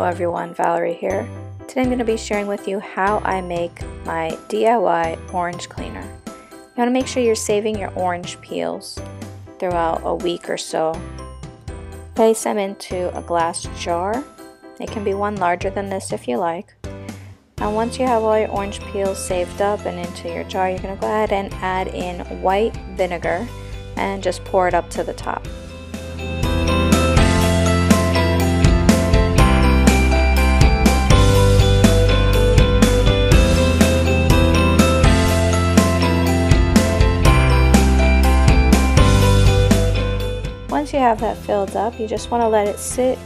Hello everyone, Valerie here. Today I'm going to be sharing with you how I make my DIY orange cleaner. You want to make sure you're saving your orange peels throughout a week or so. Place them into a glass jar. It can be one larger than this if you like. And once you have all your orange peels saved up and into your jar, you're going to go ahead and add in white vinegar and just pour it up to the top. Have that filled up, you just want to let it sit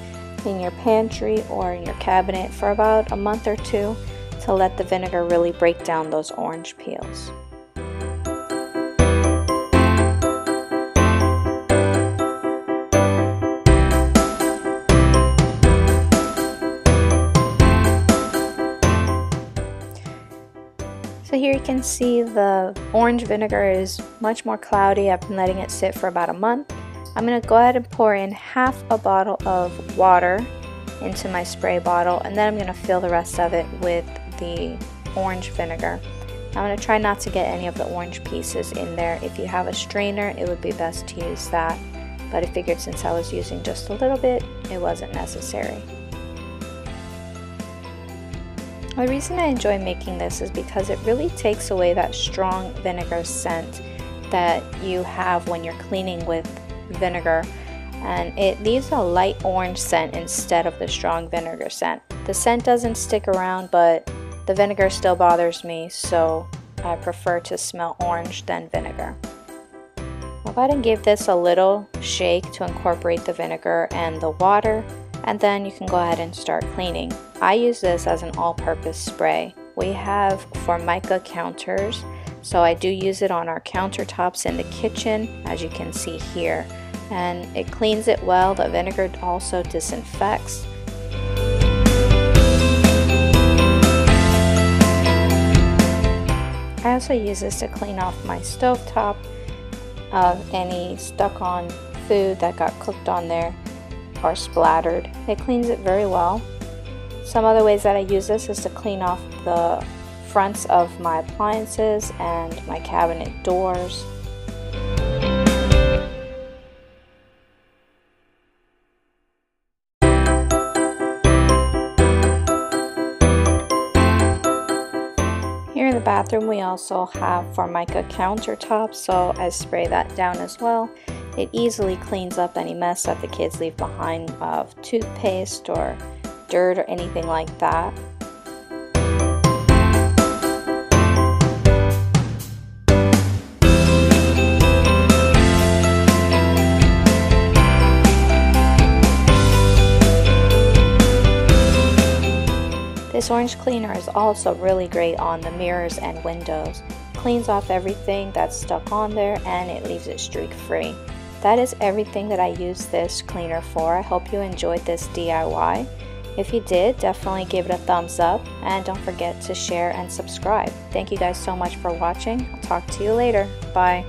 in your pantry or in your cabinet for about a month or two to let the vinegar really break down those orange peels. So here you can see the orange vinegar is much more cloudy. I've been letting it sit for about a month. I'm going to go ahead and pour in half a bottle of water into my spray bottle and then I'm going to fill the rest of it with the orange vinegar. I'm going to try not to get any of the orange pieces in there. If you have a strainer, it would be best to use that. But I figured since I was using just a little bit, it wasn't necessary. The reason I enjoy making this is because it really takes away that strong vinegar scent that you have when you're cleaning with vinegar and it leaves a light orange scent instead of the strong vinegar scent. The scent doesn't stick around but the vinegar still bothers me so I prefer to smell orange than vinegar. I'll go ahead and give this a little shake to incorporate the vinegar and the water and then you can go ahead and start cleaning. I use this as an all-purpose spray. We have Formica counters so I do use it on our countertops in the kitchen, as you can see here. And it cleans it well. The vinegar also disinfects. I also use this to clean off my stove top of um, any stuck on food that got cooked on there or splattered. It cleans it very well. Some other ways that I use this is to clean off the fronts of my appliances and my cabinet doors. Bathroom we also have Formica countertops so I spray that down as well. It easily cleans up any mess that the kids leave behind of toothpaste or dirt or anything like that. This orange cleaner is also really great on the mirrors and windows. Cleans off everything that's stuck on there and it leaves it streak free. That is everything that I use this cleaner for. I hope you enjoyed this DIY. If you did, definitely give it a thumbs up and don't forget to share and subscribe. Thank you guys so much for watching. I'll talk to you later. Bye.